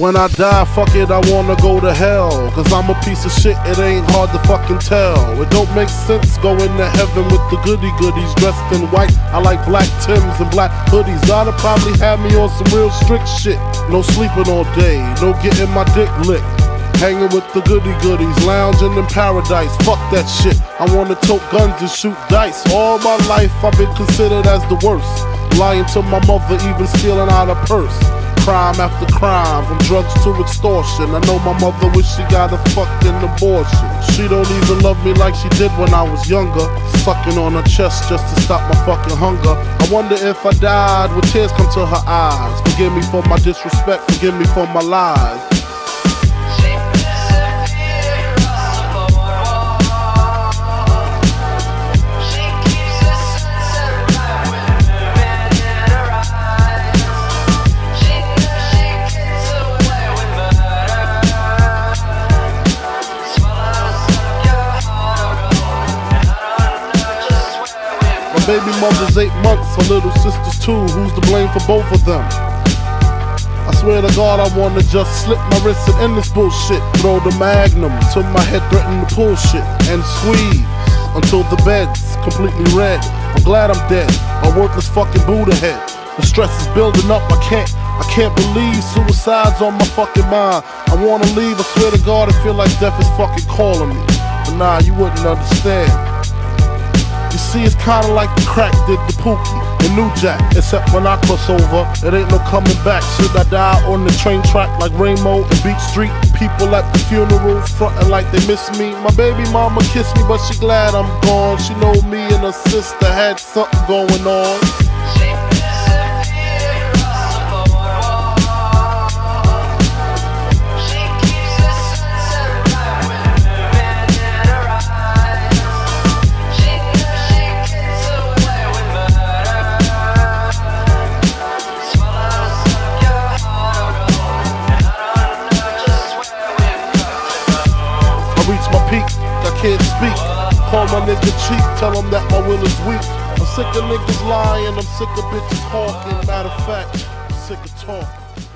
When I die, fuck it, I wanna go to hell. Cause I'm a piece of shit, it ain't hard to fucking tell. It don't make sense going to heaven with the goody goodies dressed in white. I like black Tims and black hoodies. Have probably had me on some real strict shit. No sleeping all day, no getting my dick licked. Hanging with the goody goodies, lounging in paradise. Fuck that shit. I wanna tote guns and shoot dice. All my life I've been considered as the worst. Lying to my mother, even stealing out a purse crime after crime, from drugs to extortion. I know my mother wish she got a fucking abortion. She don't even love me like she did when I was younger. Sucking on her chest just to stop my fucking hunger. I wonder if I died, would tears come to her eyes? Forgive me for my disrespect, forgive me for my lies. Baby mother's eight months, her little sister's two. Who's to blame for both of them? I swear to God, I wanna just slip my wrist and end this bullshit. Throw the magnum to my head, threaten to pull shit and squeeze until the bed's completely red. I'm glad I'm dead, a worthless fucking Buddha head. The stress is building up, I can't, I can't believe suicide's on my fucking mind. I wanna leave, I swear to God, I feel like death is fucking calling me. But nah, you wouldn't understand. See, it's kinda like the crack did the Pookie and New Jack. Except when I cross over, it ain't no coming back. Should I die on the train track like Ramo and Beat Street? People at the funeral frontin' like they miss me. My baby mama kissed me, but she glad I'm gone. She know me and her sister had something going on. Can't speak. Call my nigga Chic, tell him that my will is weak. I'm sick of niggas lying, I'm sick of bitches talking. Matter of fact, I'm sick of talking.